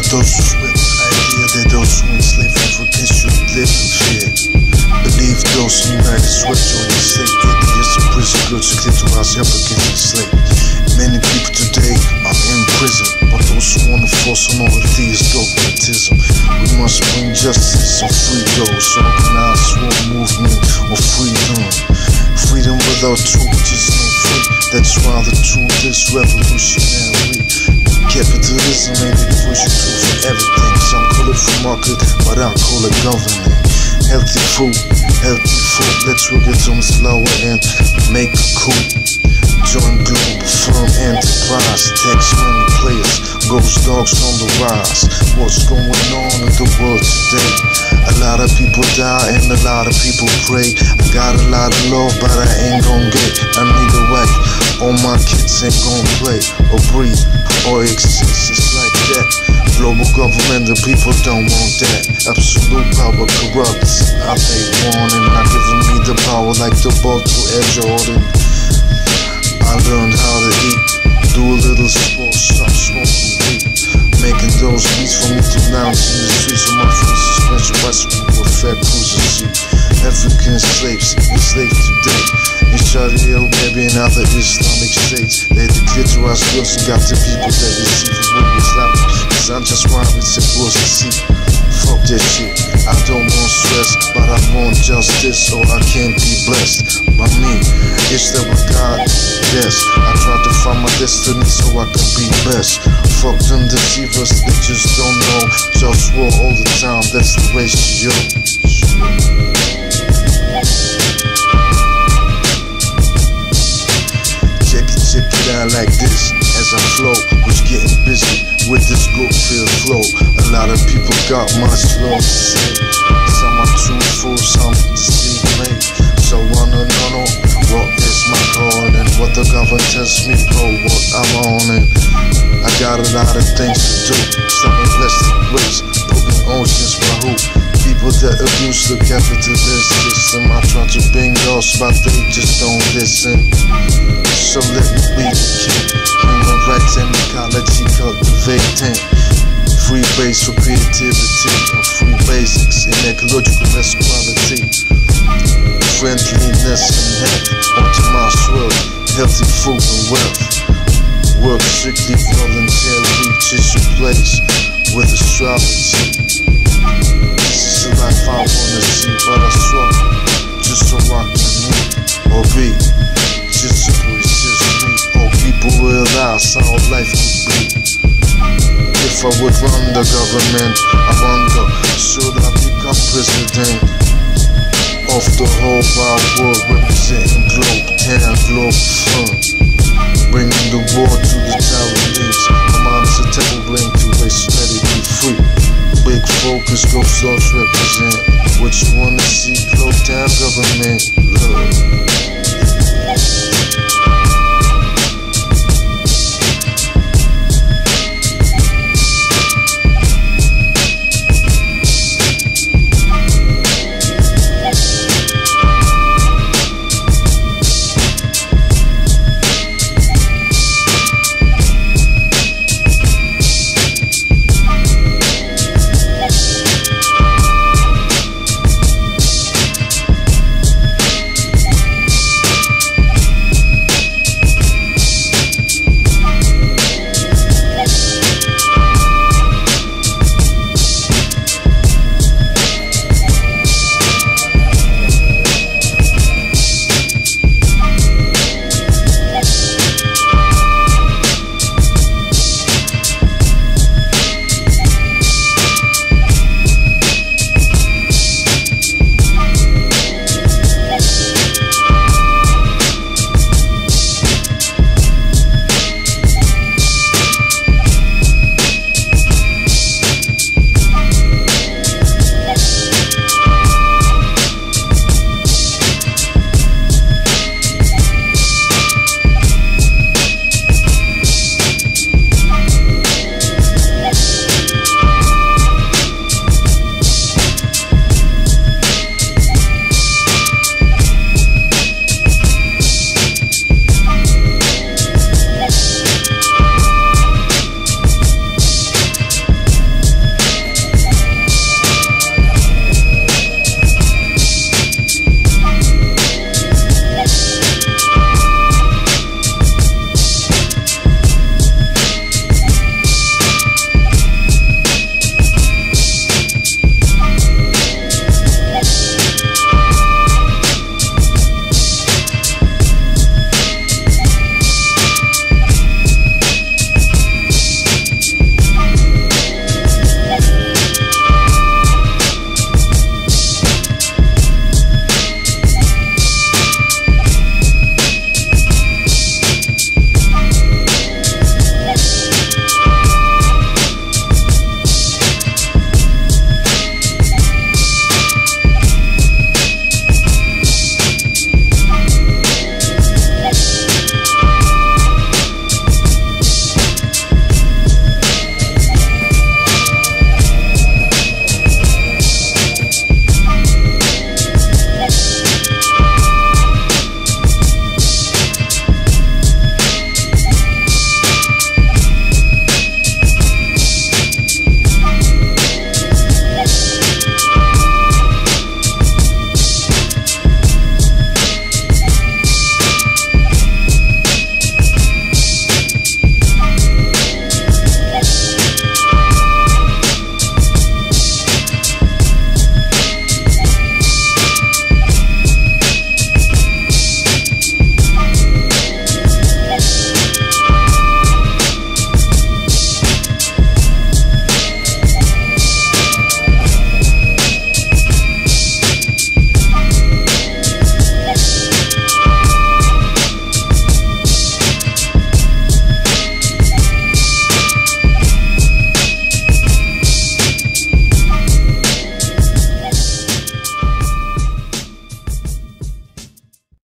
that those who enslave Africans should live in fear. Believe those United swept on the slave atheists and prison girls who clitorize Africans enslaved. Many people today are in prison, but those who wanna force on all of these dogmatism. We must bring justice and free those, organize war movement of freedom. Freedom without truth is no free. That's why the truth is revolutionary. Call government. Healthy food, healthy food. Let's work it on slower and make a coup. Join Globalfirm enterprise. Tax money players, GhostDogz on the rise. What's going on in the world today? A lot of people die and a lot of people pray. I got a lot of love, but I ain't gon' get. I need a wife. All my kids ain't gon' play or breathe or exist just like that. Global government, the people don't want that. Absolute power corrupts. I pay warning, not giving me the power like the ball to Air Jordan. I learned how to eat, do a little sports, stop smoking weed. Making those beats for me to lounge in the streets of my free suspension bicycle with fat cruiser seat. African slaves, enslaved today. Saudi Arabia and other Islamic states, they declare to us girls and got the people that receive from Islamic. Cause I'm just rhyming, it's supposed to see. Fuck that shit. I don't want stress, but I want justice, so I can be blessed by me. It's what God yes. I try to find my destiny so I can be best. Fuck them deceivers, they just don't know. Just war all the time, that's the ratio. Lot of people got much more to say. Some are too full, some deceive me. So wanna know what is my calling and what the government tells me for what I'm on and I got a lot of things to do. Some investing ways, broken oceans for who? People that abuse the capitalist system. I try to bring those, but they just don't listen. So let me be the king. Human rights and ecology cultivating. Free base for creativity and free basics in ecological equality. Friendliness and health my swirl. Healthy food and wealth. Work strictly voluntary, reaches your place with astrology. This is the life I wanna see, but I struggle just so I can meet or be. Just it's just me, or people realize how life I would run the government, I wonder, should I become president of the whole wide world, representing Globe, Town, Globe Fun? Bringing the war to the Taiwanese. My mind's a table link to race, let be free. Big focus, go souls represent what you wanna see. globe, down government, love.